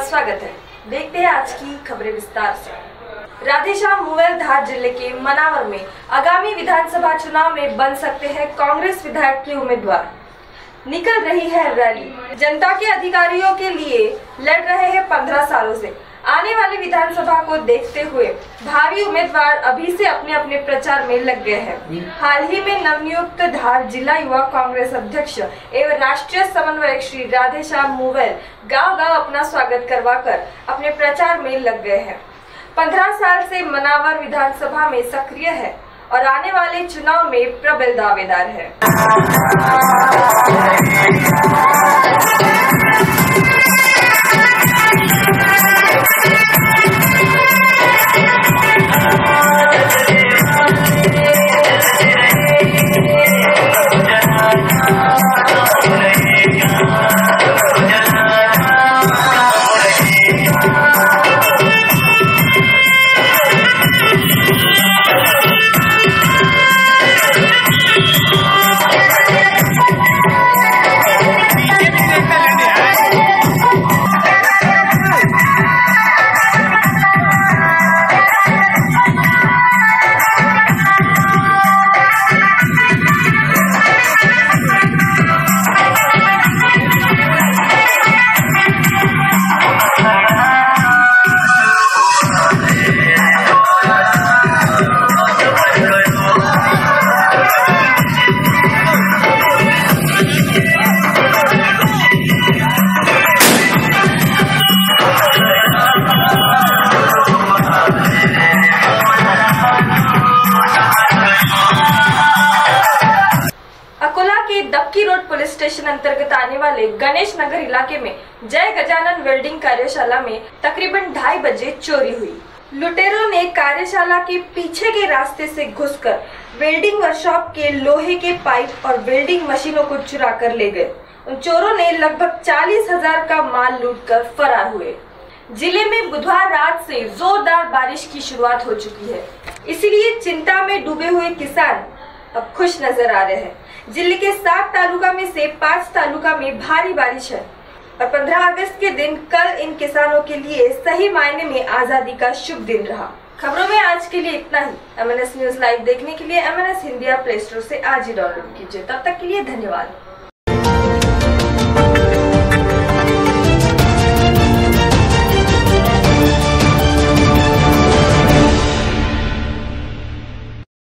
स्वागत है। देखते हैं आज की खबरें विस्तार से। राधेश्याम मुवैल धार ज़िले के मनावर में आगामी विधानसभा चुनाव में बन सकते हैं कांग्रेस विधायक के उम्मीदवार। निकल रही है रैली। जनता के अधिकारियों के लिए लड़ रहे हैं पंद्रह सालों से। आने वाली विधानसभा को देखते हुए भावी उम्मीदवार अभी से अपने अपने प्रचार में लग गए हैं। हाल ही में नवनियुक्त धार जिला युवा कांग्रेस अध्यक्ष एवं राष्ट्रीय समन्वयक श्री राधेश्याम मुवैल गाँव गाँव अपना स्वागत करवाकर अपने प्रचार में लग गए हैं। पंद्रह साल से मनावर विधानसभा में सक्रिय है और आने वाले चुनाव में प्रबल दावेदार है। अकोला के दबकी रोड पुलिस स्टेशन अंतर्गत आने वाले गणेश नगर इलाके में जय गजानन वेल्डिंग कार्यशाला में तकरीबन ढाई बजे चोरी हुई। लुटेरों ने कार्यशाला के पीछे के रास्ते से घुसकर वेल्डिंग वर्कशॉप के लोहे के पाइप और वेल्डिंग मशीनों को चुरा कर ले गए। उन चोरों ने लगभग चालीस हज़ार का माल लूटकर फरार हुए। ज़िले में बुधवार रात से जोरदार बारिश की शुरुआत हो चुकी है। इसीलिए चिंता में डूबे हुए किसान अब खुश नज़र आ रहे हैं। ज़िले के सात तालुका में से पाँच तालुका में भारी बारिश है। और 15 अगस्त के दिन कल इन किसानों के लिए सही मायने में आज़ादी का शुभ दिन रहा। खबरों में आज के लिए इतना ही। एमएनएस न्यूज़ लाइव देखने के लिए एम हिंदी प्ले स्टोर ऐसी आज ही डाउनलोड कीजिए। तब तक के लिए धन्यवाद।